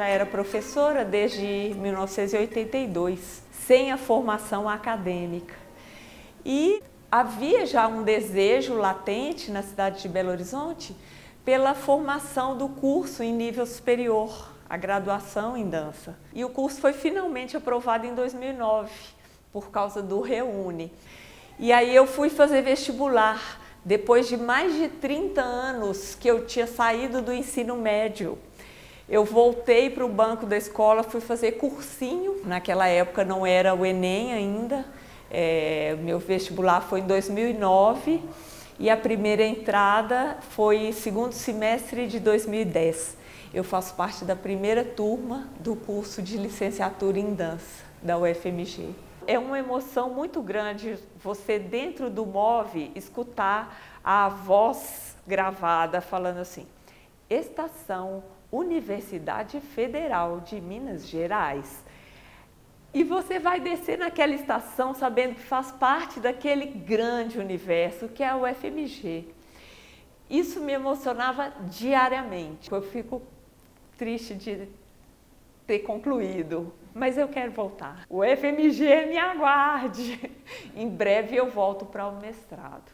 já era professora desde 1982, sem a formação acadêmica. E havia já um desejo latente na cidade de Belo Horizonte pela formação do curso em nível superior, a graduação em dança. E o curso foi finalmente aprovado em 2009, por causa do Reúne. E aí eu fui fazer vestibular, depois de mais de 30 anos que eu tinha saído do ensino médio. Eu voltei para o banco da escola, fui fazer cursinho. Naquela época não era o Enem ainda. É, meu vestibular foi em 2009 e a primeira entrada foi segundo semestre de 2010. Eu faço parte da primeira turma do curso de licenciatura em dança da UFMG. É uma emoção muito grande você dentro do MOVE escutar a voz gravada falando assim: Estação Universidade Federal de Minas Gerais. E você vai descer naquela estação sabendo que faz parte daquele grande universo que é o FMG. Isso me emocionava diariamente. Eu fico triste de ter concluído, mas eu quero voltar. O FMG me aguarde. Em breve eu volto para o mestrado.